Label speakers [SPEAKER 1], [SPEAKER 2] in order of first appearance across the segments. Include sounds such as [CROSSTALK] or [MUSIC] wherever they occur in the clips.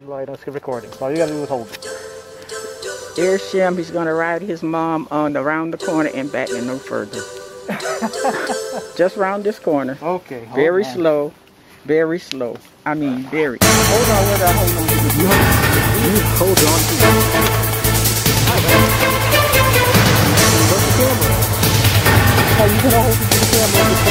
[SPEAKER 1] Right, let's get recording. All you gotta do is hold it.
[SPEAKER 2] There's Shem. He's gonna ride his mom on around the corner and back and no further. [LAUGHS] Just round this corner.
[SPEAKER 1] Okay. hold
[SPEAKER 2] Very
[SPEAKER 1] on.
[SPEAKER 2] slow. Very slow. I mean, very.
[SPEAKER 1] Hold on, wait, hold on. You, hold on to it. Where's the camera? Oh, you can hold it to the camera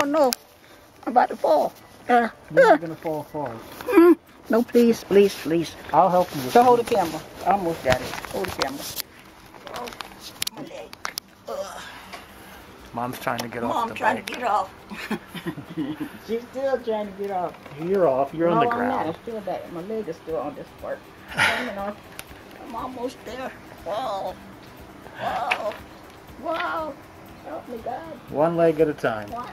[SPEAKER 2] Oh, no, no. I'm about to fall. Uh,
[SPEAKER 1] You're
[SPEAKER 2] uh,
[SPEAKER 1] gonna fall far.
[SPEAKER 2] no, please, please, please.
[SPEAKER 1] I'll help you
[SPEAKER 2] So
[SPEAKER 1] it.
[SPEAKER 2] hold the camera. I almost got it. Hold the camera. Oh, my leg. Ugh.
[SPEAKER 1] Mom's trying to get off
[SPEAKER 2] Mom trying
[SPEAKER 1] bike.
[SPEAKER 2] to get off. [LAUGHS] She's still trying to get off.
[SPEAKER 1] You're off. You're on
[SPEAKER 2] no,
[SPEAKER 1] the
[SPEAKER 2] I'm
[SPEAKER 1] ground.
[SPEAKER 2] not. I'm still back. My leg is still on this part. [LAUGHS] Coming off. I'm almost there. Whoa. Whoa. Whoa. Help me, God.
[SPEAKER 1] One leg at a time.
[SPEAKER 2] What?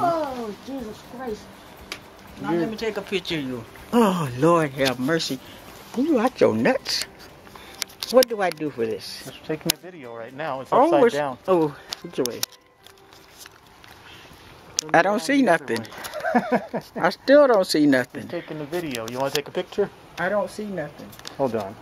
[SPEAKER 2] God. Oh, Jesus Christ. Now
[SPEAKER 1] You're-
[SPEAKER 2] let me take a picture of you. Oh, Lord have mercy. You out your nuts. What do I do for this?
[SPEAKER 1] Just taking a video right now. It's
[SPEAKER 2] Oh,
[SPEAKER 1] upside
[SPEAKER 2] it's-
[SPEAKER 1] down.
[SPEAKER 2] Oh, which way? I don't see nothing. [LAUGHS] I still don't see
[SPEAKER 1] He's
[SPEAKER 2] nothing.
[SPEAKER 1] taking the video. You want to take a picture?
[SPEAKER 2] I don't see nothing.
[SPEAKER 1] Hold on.